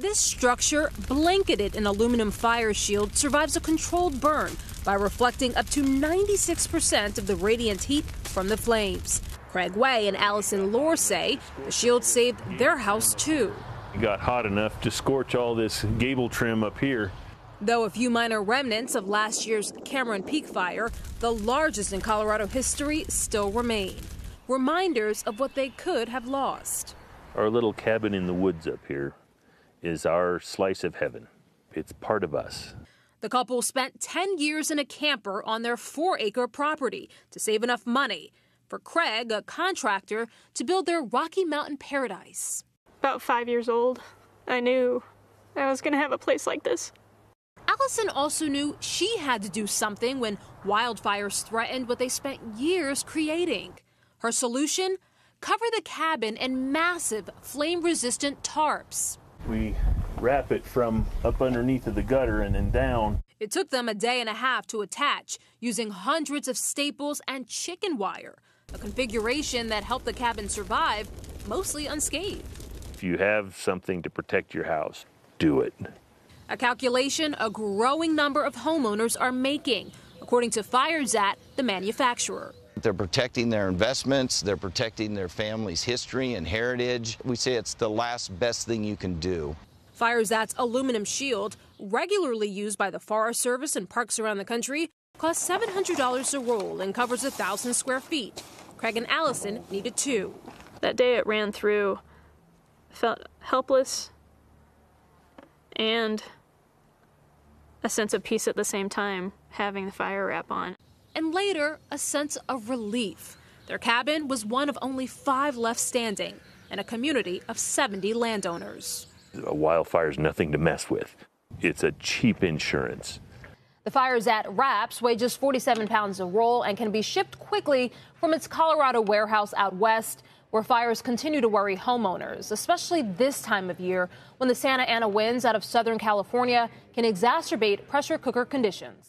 This structure, blanketed in aluminum fire shield, survives a controlled burn by reflecting up to 96% of the radiant heat from the flames. Craig Way and Allison Lohr say the shield saved their house too. It got hot enough to scorch all this gable trim up here. Though a few minor remnants of last year's Cameron Peak fire, the largest in Colorado history, still remain. Reminders of what they could have lost. Our little cabin in the woods up here is our slice of heaven. It's part of us. The couple spent 10 years in a camper on their four acre property to save enough money for Craig, a contractor, to build their Rocky Mountain paradise. About five years old, I knew I was going to have a place like this. Allison also knew she had to do something when wildfires threatened what they spent years creating. Her solution? Cover the cabin in massive flame resistant tarps. We wrap it from up underneath of the gutter and then down. It took them a day and a half to attach using hundreds of staples and chicken wire, a configuration that helped the cabin survive mostly unscathed. If you have something to protect your house, do it. A calculation a growing number of homeowners are making, according to FireZat, the manufacturer. They're protecting their investments, they're protecting their family's history and heritage. We say it's the last best thing you can do. FireZat's aluminum shield, regularly used by the Forest Service and parks around the country, costs $700 a roll and covers a thousand square feet. Craig and Allison needed two. That day it ran through, felt helpless and a sense of peace at the same time, having the fire wrap on. And later, a sense of relief. Their cabin was one of only five left standing in a community of 70 landowners. A wildfire is nothing to mess with. It's a cheap insurance. The FireZat wraps weigh just 47 pounds a roll and can be shipped quickly from its Colorado warehouse out west, where fires continue to worry homeowners, especially this time of year when the Santa Ana winds out of Southern California can exacerbate pressure cooker conditions.